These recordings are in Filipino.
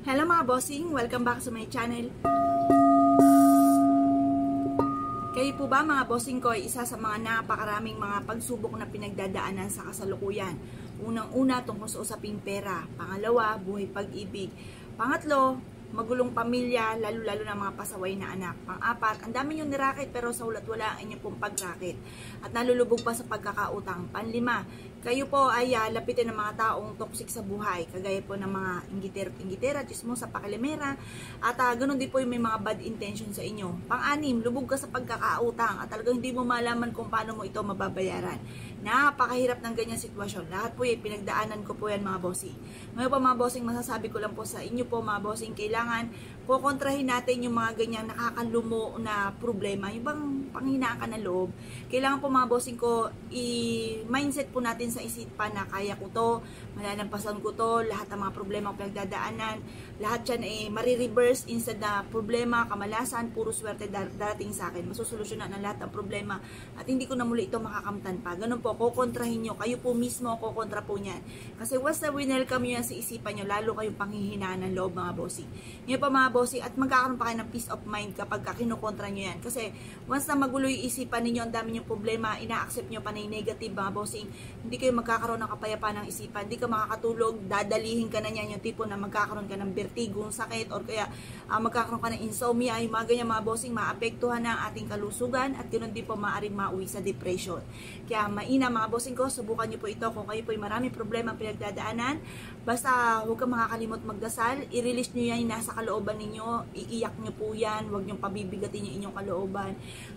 Hello mga bossing! Welcome back sa my channel. Kayo po ba mga bossing ko ay isa sa mga napakaraming mga pagsubok na pinagdadaanan sa kasalukuyan? Unang-una tungkol sa usaping pera. Pangalawa, buhay pag-ibig. Pangatlo, magulong pamilya, lalo-lalo na mga pasaway na anak. Pang-apat, ang dami yung nirakit pero sa ulat wala ang inyong pong pagrakit. At nalulubog pa sa pagkakautang. Panlima, kayo po ay uh, lapitin ng mga taong toxic sa buhay, kagaya po ng mga ingitera, chismo sa pakilimera, at uh, ganun din po yung may mga bad intention sa inyo. Pang-anim, lubog ka sa pagkakautang at talagang hindi mo malaman kung paano mo ito mababayaran. Napakahirap ng ganyan sitwasyon. Lahat po yung pinagdaanan ko po yan mga bossing. Ngayon po mga bossing, masasabi ko lang po sa inyo po mga bossing, kailangan kukontrahin natin yung mga ganyang nakakalumo na problema, yung bang panghinaan ka ng loob. Kailangan po mga bossing ko, i-mindset po natin natin sa isipan na kaya ko to, malalampasan ko to, lahat ng mga problema ko pinagdadaanan, lahat yan ay marireverse instead na problema, kamalasan, puro swerte darating sa akin. Masusolusyonan ang lahat ng problema at hindi ko na muli ito makakamtan pa. Ganun po, kukontrahin nyo. Kayo po mismo kukontra po niyan. Kasi once na winelcome nyo yan sa isipan nyo, lalo kayong panghihinaan ng loob mga bossing. Ngayon pa mga bossing, at magkakaroon pa kayo ng peace of mind kapag kinukontra nyo yan. Kasi once na magulo yung isipan ninyo, ang dami yung problema, ina-accept nyo pa na yung negative mga bossing, hindi kayo magkakaroon ng kapayapaan ng isipan, hindi ka makakatulog, dadalihin ka na niyan yung tipo na magkakaroon ka ng vertigo, sakit, or kaya uh, magkakaroon ka ng insomnia, yung mga ganyan mga bossing, maapektuhan na ang ating kalusugan at ganoon din po maaaring mauwi sa depression. Kaya maina mga bossing ko, subukan niyo po ito kung kayo po ay maraming problema pinagdadaanan. Basta huwag kang makakalimot magdasal, i-release niyo yan nasa kalooban ninyo, iiyak niyo po yan, huwag niyo pabibigatin yung inyong kalooban.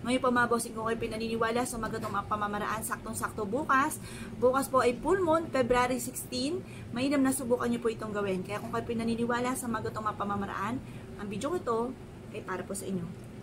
Ngayon po mga bossing, kung kayo pinaniniwala sa mga ganitong pamamaraan, saktong-sakto bukas, bukas po ay full moon, February 16. Mainam na subukan nyo po itong gawin. Kaya kung kayo pinaniniwala sa mga itong pamamaraan, ang video ito ay para po sa inyo.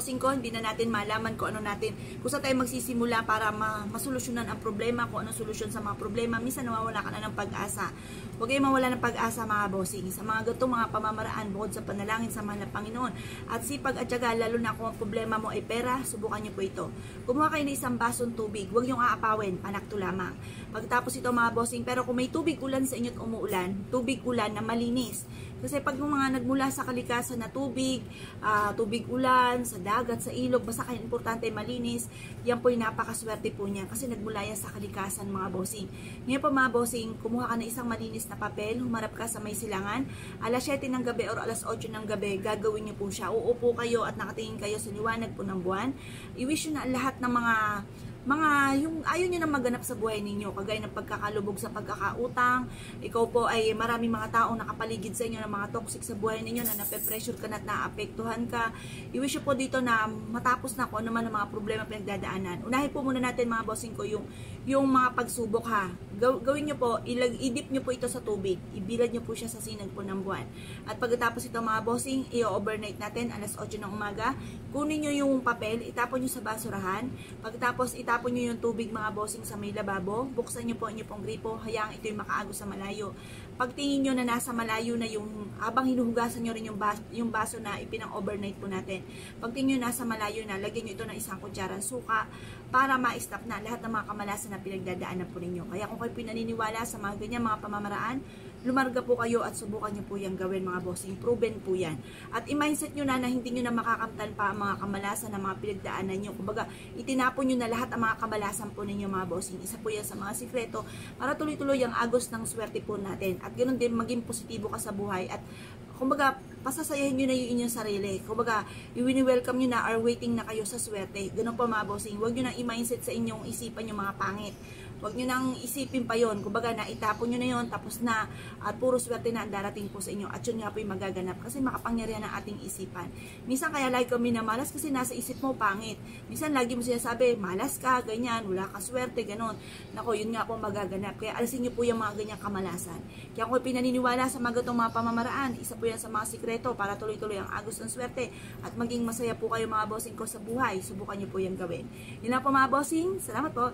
Bossing ko, hindi na natin malaman kung ano natin, kung saan tayo magsisimula para ma masolusyonan ang problema, kung ano solusyon sa mga problema. Minsan nawawala ka na ng pag-asa. Huwag kayong mawala ng pag-asa mga bossing. Sa mga gatong mga pamamaraan, bukod sa panalangin sa mga Panginoon. At sipag at syaga, lalo na kung ang problema mo ay pera, subukan niyo po ito. Kumuha kayo ng isang basong tubig, huwag niyong aapawin, panakto lamang. Pagtapos ito mga bossing, pero kung may tubig ulan sa inyo at umuulan, tubig ulan na malinis. Kasi pag mga nagmula sa kalikasan na tubig, uh, tubig ulan, sa dagat, sa ilog, basta kaya importante malinis, yan po yung napakaswerte po niya kasi nagmula yan sa kalikasan mga bossing. Ngayon po mga bossing, kumuha ka ng isang malinis na papel, humarap ka sa may silangan, alas 7 ng gabi or alas 8 ng gabi, gagawin niyo po siya. Uupo kayo at nakatingin kayo sa liwanag po ng buwan. I-wish na lahat ng mga mga yung ayaw niyo na maganap sa buhay ninyo kagaya ng pagkakalubog sa pagkakautang. Ikaw po ay maraming mga taong nakapaligid sa inyo ng mga toxic sa buhay ninyo na nape-pressure ka na at naapektuhan ka. I-wish po dito na matapos na kung ano man ang mga problema pinagdadaanan. Unahin po muna natin mga bossing ko yung yung mga pagsubok ha? Gawin nyo po ilag idip nyo po ito sa tubig. Ibilad nyo po siya sa sinag po ng buwan. At pagkatapos ito mga bossing i-overnight natin alas 8 ng umaga. Kunin nyo yung papel itapon nyo sa basurahan. Pagkatapos itapon itapon nyo yung tubig mga bossing sa may lababo, buksan nyo po inyo pong gripo, hayaan ito yung makaagos sa malayo. Pagtingin nyo na nasa malayo na yung, habang hinuhugasan nyo rin yung, bas, yung baso na ipinang overnight po natin, pagtingin nyo nasa malayo na, lagyan nyo ito ng isang kutsara suka para ma-stop na lahat ng mga kamalasan na pinagdadaanan po ninyo. Kaya kung kayo pinaniniwala sa mga ganyan mga pamamaraan, lumarga po kayo at subukan nyo po yung gawin mga bossing. Proven po yan. At i-mindset nyo na na hindi nyo na makakamtan pa ang mga kamalasan na mga pinagdaanan nyo. Kumbaga, itinapon nyo na lahat ang mga kamalasan po ninyo mga bossing. Isa po yan sa mga sikreto para tuloy-tuloy ang agos ng swerte po natin. At ganoon din maging positibo ka sa buhay at kumbaga, pasasayahin nyo na yung inyong sarili. Kumbaga, i-welcome nyo na or waiting na kayo sa swerte. Ganun po mga bossing. Huwag nyo na i-mindset sa inyong isipan yung mga pangit Huwag nyo nang isipin pa yon Kumbaga, naitapon nyo na yon tapos na, at puro swerte na ang darating po sa inyo. At yun nga po yung magaganap kasi makapangyarihan ang ating isipan. Minsan kaya lagi kami na malas kasi nasa isip mo pangit. Minsan lagi mo sinasabi, malas ka, ganyan, wala ka swerte, ganon. Nako, yun nga po magaganap. Kaya alisin nyo po yung mga ganyang kamalasan. Kaya kung pinaniniwala sa mga gatong mga pamamaraan, isa po yan sa mga sikreto para tuloy-tuloy ang agos ng swerte at maging masaya po kayo mga bossing ko sa buhay. Subukan nyo po yung gawin. Yun na po mga bossing. Salamat po.